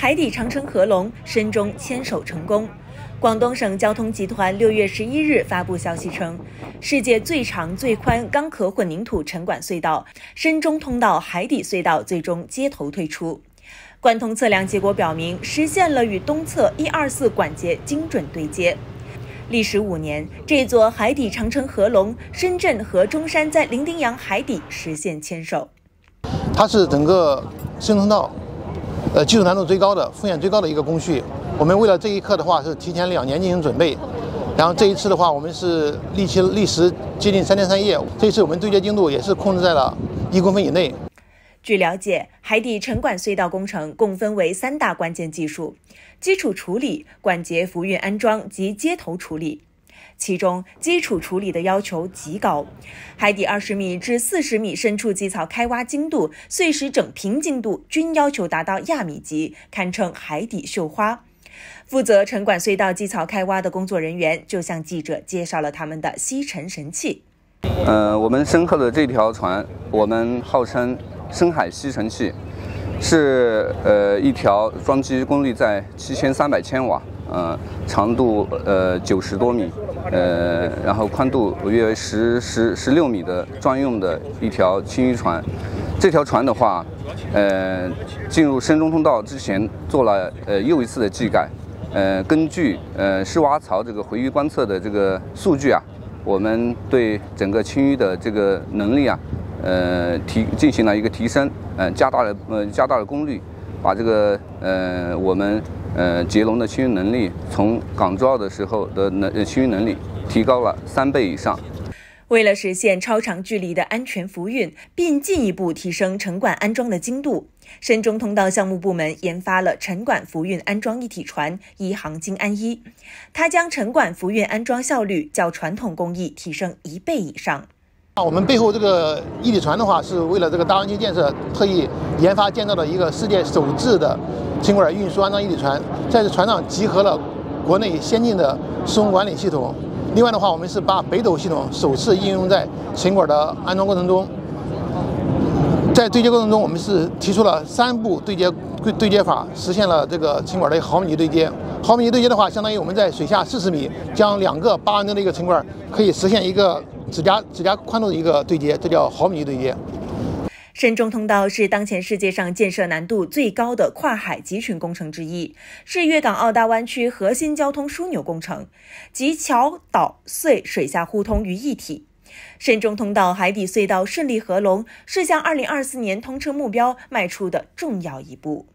海底长城合龙，深中牵手成功。广东省交通集团六月十一日发布消息称，世界最长最宽钢壳混凝土沉管隧道——深中通道海底隧道最终接头推出。贯通测量结果表明，实现了与东侧一二四管节精准对接。历时五年，这座海底长城合龙，深圳和中山在伶仃洋海底实现牵手。它是整个深通道，呃，技术难度最高的、风险最高的一个工序。我们为了这一刻的话，是提前两年进行准备。然后这一次的话，我们是历期历时接近三天三夜。这次我们对接精度也是控制在了一公分以内。据了解，海底沉管隧道工程共分为三大关键技术：基础处理、管节浮运安装及接头处理。其中，基础处理的要求极高，海底二十米至四十米深处基槽开挖精度、碎石整平精度均要求达到亚米级，堪称海底绣花。负责沉管隧道基槽开挖的工作人员就向记者介绍了他们的吸尘神器。呃，我们深刻的这条船，我们号称深海吸尘器，是呃一条装机功率在七千三百千瓦，呃长度呃九十多米，呃然后宽度约十十十六米的专用的一条轻渔船。这条船的话，呃进入深中通道之前做了呃又一次的技改，呃根据呃湿挖槽这个回鱼观测的这个数据啊。我们对整个清淤的这个能力啊，呃提进行了一个提升，嗯，加大了呃加大了功率，把这个呃我们呃截龙的清运能力从港珠澳的时候的能清运能力提高了三倍以上。为了实现超长距离的安全浮运，并进一步提升沉管安装的精度，深中通道项目部门研发了沉管浮运安装一体船“一航精安一”，它将沉管浮运安装效率较传统工艺提升一倍以上。我们背后这个一体船的话，是为了这个大湾区建设特意研发建造的一个世界首制的沉管运输安装一体船，在这船上集合了国内先进的施工管理系统。另外的话，我们是把北斗系统首次应用在沉管的安装过程中，在对接过程中，我们是提出了三步对接对对接法，实现了这个沉管的毫米级对接。毫米级对接的话，相当于我们在水下四十米将两个八安吨的一个沉管可以实现一个指甲指甲宽度的一个对接，这叫毫米级对接。深中通道是当前世界上建设难度最高的跨海集群工程之一，是粤港澳大湾区核心交通枢纽工程，集桥、岛、隧水下互通于一体。深中通道海底隧道顺利合龙，是向2024年通车目标迈出的重要一步。